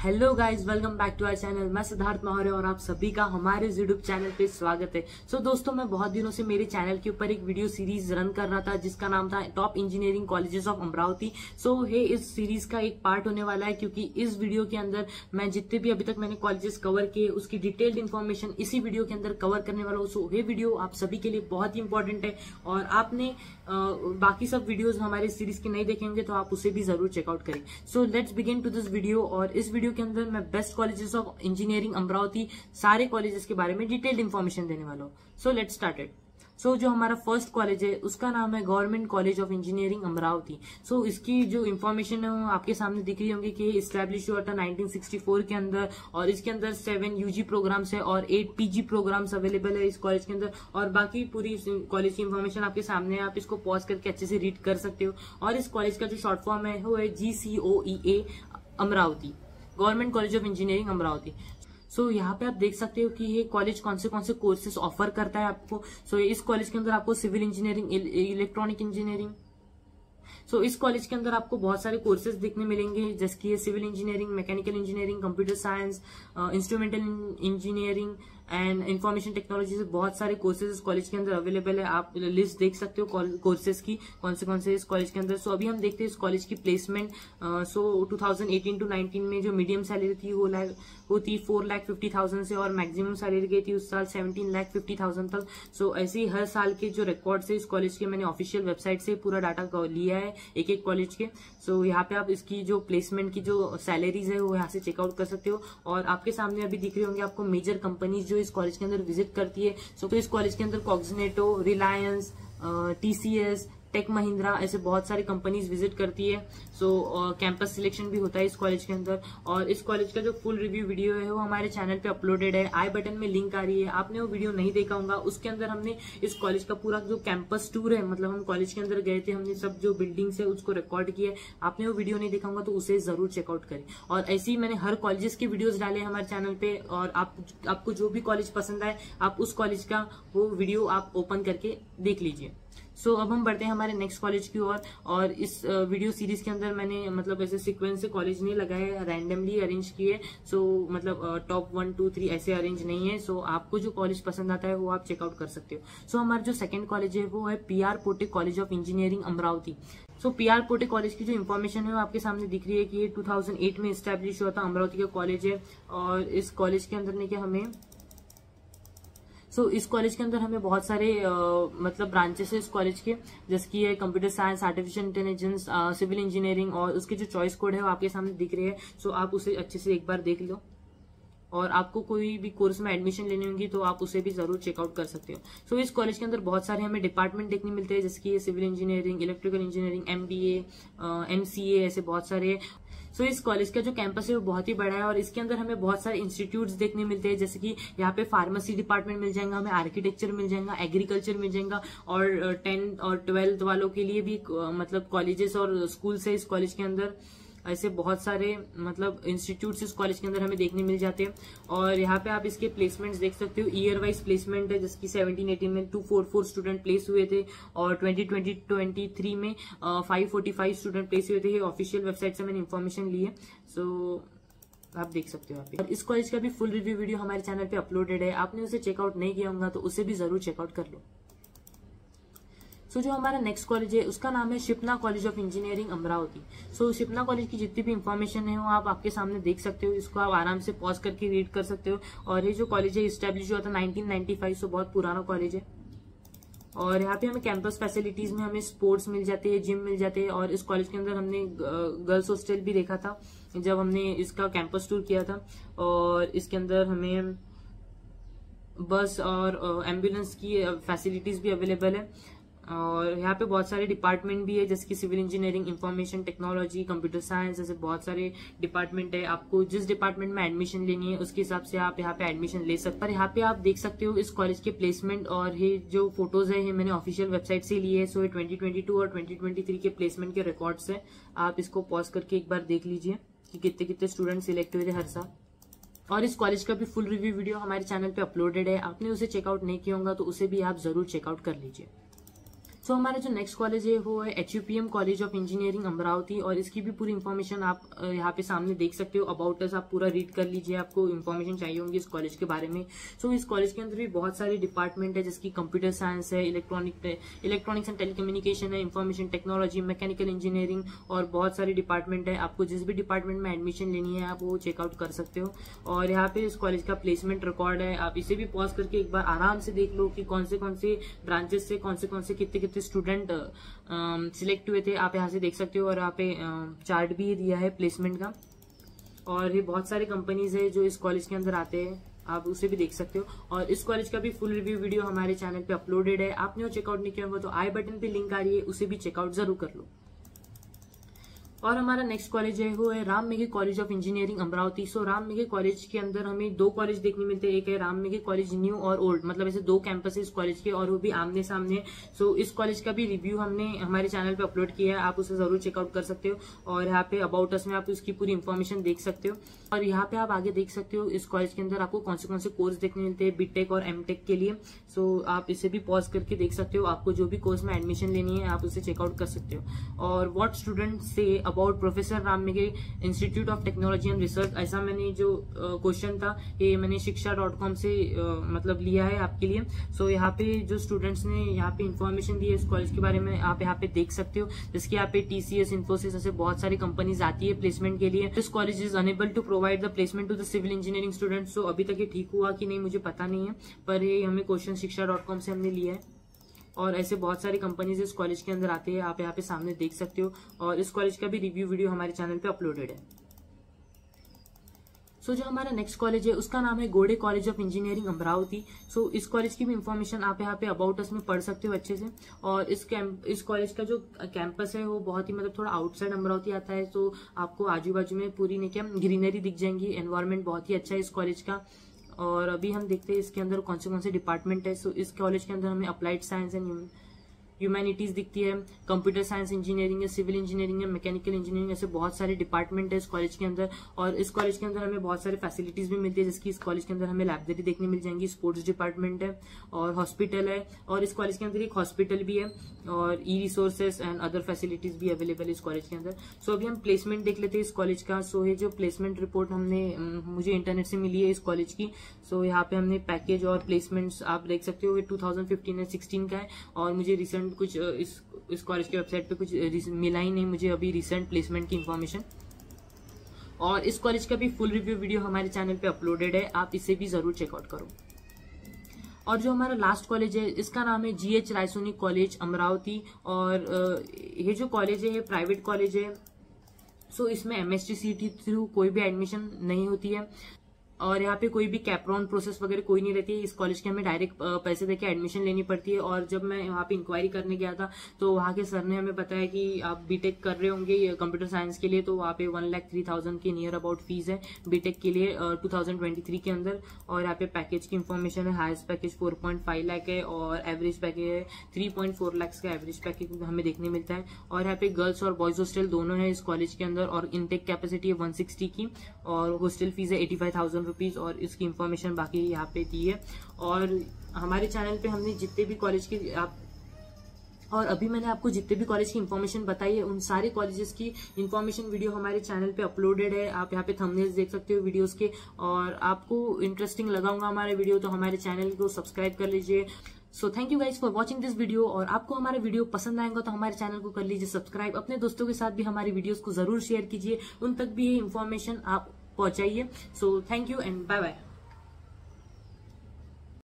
Hello guys welcome back to our channel मैं सिद्धार्थ मौर्य और आप सभी का हमारे यूट्यूब चैनल पे स्वागत है। सो so, दोस्तों मैं बहुत दिनों से मेरे चैनल के ऊपर एक वीडियो सीरीज़ रन कर रहा था जिसका नाम था top engineering colleges of Amravati so hey इस सीरीज़ का एक पार्ट होने वाला है क्योंकि इस वीडियो के अंदर मैं जितने भी अभी तक मैंने कॉलेजेस कवर किए उसकी डिटेल्ड इन्फॉर्मेशन इसी वीडियो के अंदर कवर करने वाला हूँ। सो ये वीडियो आप सभी के लिए बहुत ही इंपॉर्टेंट है। और आपने बाकी सब वीडियोज़ हमारे सीरीज़ के नहीं देखेंगे तो आप उसे भी ज़रूर चेकआउट करें। So let's begin to this video और इस वीडियो के अंदर मैं best colleges of engineering Amravati सारे कॉलेजेस के बारे में डिटेल्ड इन्फॉर्मेशन देने वाला हूँ। सो लेट स्टार्टेड सो जो हमारा फ़र्स्ट कॉलेज है उसका नाम है government college of engineering Amravati. So so, इसकी जो इन्फॉर्मेशन है वो आपके सामने दिख रही होंगी कि स्टैब्लिश हुआ था 1964 के अंदर और इसके अंदर सेवन यूजी प्रोग्राम्स है और एट पीजी प्रोग्राम्स अवेलेबल है इस कॉलेज के अंदर और बाकी पूरी कॉलेज की इन्फॉर्मेशन आपके सामने है। आप इसको पॉज करके अच्छे से रीड कर सकते हो और इस कॉलेज का जो शॉर्ट फॉर्म है वो है G C O E A Amravati. Government college of engineering Amravati. So so, यहाँ पे आप देख सकते हो कि ये कॉलेज कौन से कौन से कोर्सेज ऑफ़र करता है आपको। सो so, इस कॉलेज के अंदर आपको civil engineering electronic engineering so इस कॉलेज के अंदर आपको बहुत सारे कोर्सेज देखने मिलेंगे जैसे कि civil engineering mechanical engineering computer science instrumental engineering and information technology से बहुत सारे कोर्सेज कॉलेज के अंदर अवेलेबल है। आप लिस्ट देख सकते हो कोर्सेज की कौन से कौन से इस कॉलेज के अंदर। सो so, अभी हम देखते हैं इस कॉलेज की placement so two thousand eighteen to nineteen में जो मीडियम सैलरी थी वो वो थी फोर लाख फिफ्टी थाउज़ेंड से और मैक्सिमम सैलरी गई थी उस साल सेवनटीन लाख फिफ्टी थाउज़ेंड तक। सो ऐसे ही हर साल के जो रिकॉर्ड है इस कॉलेज के मैंने ऑफिशियल वेबसाइट से पूरा डाटा लिया है एक एक कॉलेज के। सो so, यहाँ पे आप इसकी जो प्लेसमेंट की जो सैलरीज है वो यहाँ से चेकआउट कर सकते हो। और आपके सामने अभी दिख रही होंगे आपको मेजर कंपनीज़ जो इस कॉलेज के अंदर विज़िट करती है। सो तो इस कॉलेज के अंदर कॉक्सिनेटो रिलायंस टीसीएस टेक महिंद्रा, ऐसे बहुत सारी कंपनीज़ विज़िट करती है। सो कैंपस सिलेक्शन भी होता है इस कॉलेज के अंदर। और इस कॉलेज का जो फुल रिव्यू वीडियो है, वो हमारे चैनल पे अपलोडेड है। आई बटन में लिंक आ रही है। आपने वो वीडियो नहीं देखा होगा। उसके अंदर हमने इस कॉलेज का पूरा जो कैंपस टूर है मतलब हम कॉलेज के अंदर गए थे, हमने सब जो बिल्डिंग्स है, उसको रिकॉर्ड किया आपने वो वीडियो नहीं देखा होगा तो उसे ज़रूर चेकआउट करें। और ऐसे ही मैंने हर कॉलेजेस के वीडियोज़ डाले हमारे चैनल पे। और आप, आपको जो भी कॉलेज पसंद आए, आप उस कॉलेज का वो वीडियो आप ओपन करके देख लीजिए। सो so, अब हम बढ़ते हैं हमारे नेक्स्ट कॉलेज की ओर और, इस वीडियो सीरीज़ के अंदर मैंने मतलब ऐसे सिक्वेंस से कॉलेज नहीं लगाए रैंडमली अरेंज किए। सो मतलब टॉप वन टू थ्री ऐसे अरेंज नहीं है। सो so, आपको जो कॉलेज पसंद आता है वो आप चेकआउट कर सकते हो। सो so, हमारा जो सेकंड कॉलेज है वो है P R Pote college of engineering Amravati. So P R Pote college की जो इन्फॉर्मेशन है वो आपके सामने दिख रही है कि ये 2008 में स्टैब्लिश हुआ था। अमरावती का कॉलेज है और इस कॉलेज के अंदर ने क्या हमें सो so, इस कॉलेज के अंदर हमें बहुत सारे आ, मतलब ब्रांचेस है इस कॉलेज के जैसे कि computer science artificial intelligence civil engineering और उसके जो चॉइस कोड है वो आपके सामने दिख रहे हैं। सो so, आप उसे अच्छे से एक बार देख लो। और आपको कोई भी कोर्स में एडमिशन लेनी होगी तो आप उसे भी ज़रूर चेकआउट कर सकते हो। सो so, इस कॉलेज के अंदर बहुत सारे हमें डिपार्टमेंट देखने मिलते हैं जैसे कि civil engineering electrical engineering MBA MCA ऐसे बहुत सारे सो इस कॉलेज का जो कैंपस है, वो बहुत ही बड़ा है और इसके अंदर हमें बहुत सारे इंस्टीट्यूट देखने मिलते हैं, जैसे कि यहाँ पे फार्मेसी डिपार्टमेंट मिल जाएगा, हमें आर्किटेक्चर मिल जाएगा एग्रीकल्चर मिल जाएगा और टेंथ और ट्वेल्थ वालों के लिए भी मतलब कॉलेजेस और स्कूल्स है इस कॉलेज के अंदर। ऐसे बहुत सारे मतलब इंस्टीट्यूट इस कॉलेज के अंदर हमें देखने मिल जाते हैं। और यहाँ पे आप इसके प्लेसमेंट्स देख सकते हो। ईयर वाइज प्लेसमेंट है जिसकी सेवनटीन एटीन में two four four student place हुए थे और ट्वेंटी ट्वेंटी ट्वेंटी थ्री में five forty five student place हुए थे। ऑफिशियल वेबसाइट से मैंने इन्फॉर्मेशन ली है। सो so, आप देख सकते हो आप इस कॉलेज का भी फुल रिव्यू वीडियो हमारे चैनल पे अपलोडेड है। आपने उसे चेकआउट नहीं किया होगा तो उसे भी ज़रूर चेकआउट कर लो। सो so, जो हमारा नेक्स्ट कॉलेज है उसका नाम है Sipna college of engineering Amravati. So so, Sipna college की जितनी भी इन्फॉर्मेशन है वो आप आपके सामने देख सकते हो इसको आप आराम से पॉज करके रीड कर सकते हो। और ये जो कॉलेज है स्टेब्लिश हुआ था 1995 सो बहुत पुराना कॉलेज है। और यहाँ पे हमें कैंपस फैसिलिटीज़ में हमें स्पोर्ट्स मिल जाते हैं जिम मिल जाते हैं। और इस कॉलेज के अंदर हमने गर्ल्स हॉस्टल भी देखा था जब हमने इसका कैंपस टूर किया था। और इसके अंदर हमें बस और एंबुलेंस की फैसिलिटीज़ भी अवेलेबल है। और यहाँ पे बहुत सारे डिपार्टमेंट भी है, जैसे कि civil engineering information technology computer science ऐसे बहुत सारे डिपार्टमेंट है। आपको जिस डिपार्टमेंट में एडमिशन लेनी है, उसके हिसाब से आप यहाँ पे एडमिशन ले सकते हैं। यहाँ पे आप देख सकते हो इस कॉलेज के प्लेसमेंट और ये जो फ़ोटोज़ है, ये मैंने ऑफिशियल वेबसाइट से लिए है। सो ट्वेंटी और ट्वेंटी के प्लेसमेंट के रिकॉर्ड्स है। आप इसको पॉज करके एक बार देख लीजिए कि कितने कितने स्टूडेंट सिलेक्ट हुए थे हर साल। और इस कॉलेज का भी फुल रिव्यू वीडियो हमारे चैनल पे अपलोडेड है। आपने उसे चेकआउट नहीं किया होगा तो उसे भी आप ज़रूर चेकआउट कर लीजिए। सो हमारा जो नेक्स्ट कॉलेज है वो है HUPM college of engineering Amravati और इसकी भी पूरी इन्फॉर्मेशन आप यहाँ पे सामने देख सकते हो। अबाउट अस आप पूरा रीड कर लीजिए आपको इन्फॉर्मेशन चाहिए होंगी इस कॉलेज के बारे में। सो so, इस कॉलेज के अंदर भी बहुत सारे डिपार्टमेंट है जिसकी कंप्यूटर साइंस है इलेक्ट्रॉनिक इलेक्ट्रॉनिक्स एंड टेलीकम्युनिकेशन है इन्फॉर्मेशन टेक्नोलॉजी मैकेनिकल इंजीनियरिंग और बहुत सारे डिपार्टमेंट है। आपको जिस भी डिपार्टमेंट में एडमिशन लेनी है आप वो चेकआउट कर सकते हो। और यहाँ पे इस कॉलेज का प्लेसमेंट रिकॉर्ड है। आप इसे भी पॉज करके एक बार आराम से देख लो कि कौन से कौन से ब्रांचेस से कौन से कौन से कितने कितने स्टूडेंट सिलेक्ट हुए थे। आप यहाँ से देख सकते हो और यहाँ पे चार्ट भी दिया है प्लेसमेंट का। और ये बहुत सारे कंपनीज़ है जो इस कॉलेज के अंदर आते हैं। आप उसे भी देख सकते हो। और इस कॉलेज का भी फुल रिव्यू वीडियो हमारे चैनल पे अपलोडेड है। आपने वो चेकआउट नहीं किया होगा तो आई बटन पे लिंक आ रही है, उसे भी चेकआउट ज़रूर कर लो। और हमारा नेक्स्ट कॉलेज है वो है Ram Meghe college of engineering Amravati. So Ram Meghe college के अंदर हमें दो कॉलेज देखने मिलते हैं। एक है राम मेघे कॉलेज न्यू और ओल्ड मतलब ऐसे दो कैंपस है इस कॉलेज के और वो भी आमने सामने सो so, इस कॉलेज का भी रिव्यू हमने हमारे चैनल पे अपलोड किया है। आप उसे ज़रूर चेकआउट कर सकते हो। और यहाँ पे अबाउट अस में आप उसकी पूरी इन्फॉर्मेशन देख सकते हो। और यहाँ पे आप आगे देख सकते हो इस कॉलेज के अंदर आपको कौन से कौन से कोर्स देखने मिलते हैं बीटेक और एमटेक के लिए। सो so, आप इसे भी पॉज करके देख सकते हो। आपको जो भी कोर्स में एडमिशन लेनी है आप उसे चेकआउट कर सकते हो। और वॉट स्टूडेंट से about professor Ram Meghe institute of technology and research ऐसा मैंने जो क्वेश्चन था ये मैंने शिक्षा डॉट कॉम से मतलब लिया है आपके लिए। सो so, यहाँ पे जो स्टूडेंट्स ने यहाँ पे इन्फॉर्मेशन दी है इस कॉलेज के बारे में आप यहाँ पे देख सकते हो। जिसके यहाँ पे टीसीएस इन्फोसिस ऐसे बहुत सारी कंपनीज़ आती है प्लेसमेंट के लिए। This college is enable to provide the placement to the civil engineering students so अभी तक ये ठीक हुआ कि नहीं मुझे पता नहीं है। पर ये हमें क्वेश्चन शिक्षा डॉट कॉम से हमने लिया है। और ऐसे बहुत सारी कंपनीज़ इस कॉलेज के अंदर आते हैं आप यहाँ पे सामने देख सकते हो। और इस कॉलेज का भी रिव्यू वीडियो हमारे चैनल पे अपलोडेड है। सो so, जो हमारा नेक्स्ट कॉलेज है उसका नाम है Gode college of engineering Amravati. So so, इस कॉलेज की भी इन्फॉर्मेशन आप यहाँ पे अबाउट अस में पढ़ सकते हो अच्छे से। और इस कैंप इस कॉलेज का जो कैंपस है वो बहुत ही मतलब थोड़ा आउटसाइड अमरावती आता है। तो आपको आजू बाजू में पूरी नहीं क्या ग्रीनरी दिख जाएँगी एनवायरमेंट बहुत ही अच्छा है इस कॉलेज का। और अभी हम देखते हैं इसके अंदर कौन से कौन से डिपार्टमेंट है सो इस कॉलेज के अंदर हमें अप्लाइड साइंस एंड ह्यूमैनिटीज दिखती है कंप्यूटर साइंस इंजीनियरिंग है सिविल इंजीनियरिंग है मैकेनिकल इंजीनियरिंग ऐसे बहुत सारे डिपार्टमेंट है इस कॉलेज के अंदर। और इस कॉलेज के अंदर हमें बहुत सारे फैसिलिटीज़ भी मिलती है, जिसकी इस कॉलेज के अंदर हमें लाइब्रेरी देखने मिल जाएँगी स्पोर्ट्स डिपार्टमेंट है, और हॉस्पिटल है। और इस कॉलेज के अंदर एक हॉस्पिटल भी है, और e resources and other facilities भी अवेलेबल है इस कॉलेज के अंदर। सो अभी हम प्लेसमेंट देख लेते हैं इस कॉलेज का। सो ये जो प्लेसमेंट रिपोर्ट हमने मुझे इंटरनेट से मिली है इस कॉलेज की। सो यहाँ पे हमने पैकेज और प्लेसमेंट्स आप देख सकते हो, ये 2015 एंड 16 का है। और मुझे रिसेंट कुछ इस इस कॉलेज के वेबसाइट पे कुछ मिला ही नहीं मुझे अभी रिसेंट प्लेसमेंट की इन्फॉर्मेशन और इस कॉलेज का भी फुल रिव्यू वीडियो हमारे चैनल पे अपलोडेड है, आप इसे भी ज़रूर चेकआउट करो। और जो हमारा लास्ट कॉलेज है, इसका नाम है G H Raisoni college Amravati. और ये जो कॉलेज है, ये प्राइवेट कॉलेज है। सो इसमें एमएसटी सी थ्रू कोई भी एडमिशन नहीं होती है। और यहाँ पे कोई भी कैप्रॉन प्रोसेस वगैरह कोई नहीं रहती है। इस कॉलेज के हमें डायरेक्ट पैसे देके एडमिशन लेनी पड़ती है। और जब मैं वहाँ पे इंक्वायरी करने गया था तो वहाँ के सर ने हमें बताया कि आप बीटेक कर रहे होंगे कंप्यूटर साइंस के लिए तो वहाँ पे वन लाख थ्री थाउज़ेंड की नियर अबाउट फ़ीस है बीटेक के लिए टू थाउज़ेंड ट्वेंटी थ्री के अंदर। और यहाँ पे पैकेज की इन्फॉर्मेशन है highest package four point five lakh है और एवरेज पैकेज है थ्री पॉइंट फोर लैक्स का एवरेज पैकेज हमें देखने मिलता है। और यहाँ पे गर्ल्स और बॉयज़ हॉस्टल दोनों है इस कॉलेज के अंदर और इनटेक कैपेसिटी है वन सिक्सटी की और हॉस्टल फ़ीस है एटी फाइव थाउज़ेंड रुपीज़ और इसकी इन्फॉर्मेशन बाकी यहाँ पे दी है। और हमारे चैनल पे हमने जितने भी कॉलेज के आप और अभी मैंने आपको जितने भी कॉलेज की इन्फॉर्मेशन बताई है, उन सारे कॉलेजेस की इन्फॉर्मेशन वीडियो हमारे चैनल पे अपलोडेड है। आप यहाँ पे थंबनेल्स देख सकते हो वीडियोस के। और आपको इंटरेस्टिंग लगाऊँगा हमारे वीडियो तो हमारे चैनल को सब्सक्राइब कर लीजिए। So thank you guys for watching this video और आपको हमारा वीडियो पसंद आएगा तो हमारे चैनल को कर लीजिए सब्सक्राइब अपने दोस्तों के साथ भी हमारी वीडियोस को ज़रूर शेयर कीजिए। उन तक भी ये इन्फॉर्मेशन आप पहुंचाइए। So thank you and bye bye